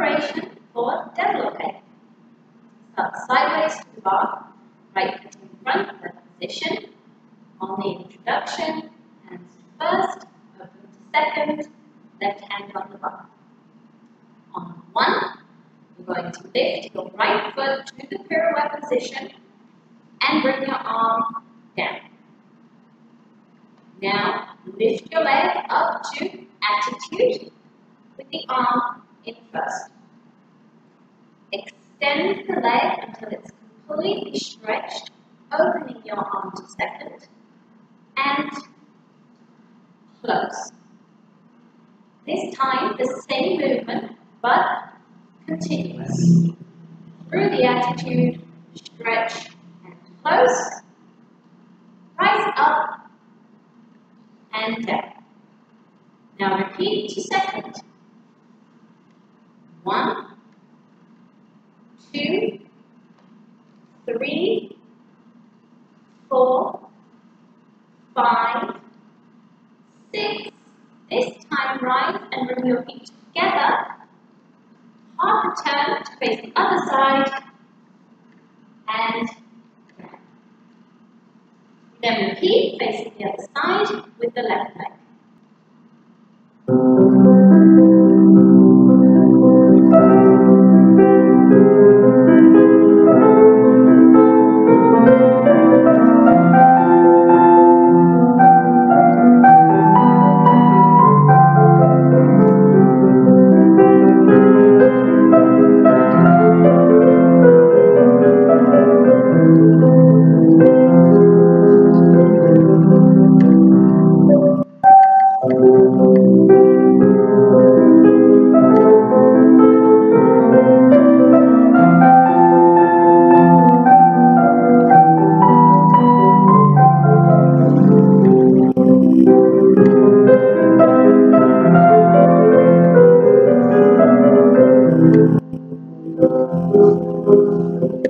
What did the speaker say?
preparation for développé. Start sideways to the barre, right foot in front, left position. On the introduction, hands first, open to second, left hand on the barre. On one, you're going to lift your right foot to the pirouette position and bring your arm down. Now, lift your leg up to attitude with the arm first. Extend the leg until it's completely stretched, opening your arm to second, and close. This time, the same movement, but continuous. Through the attitude, stretch, and close. Rise up and down. Now repeat to second. One, two, three, four, five, six. This time rise and bring your feet together. Half a turn to face the other side. And. Then repeat facing the Thank you.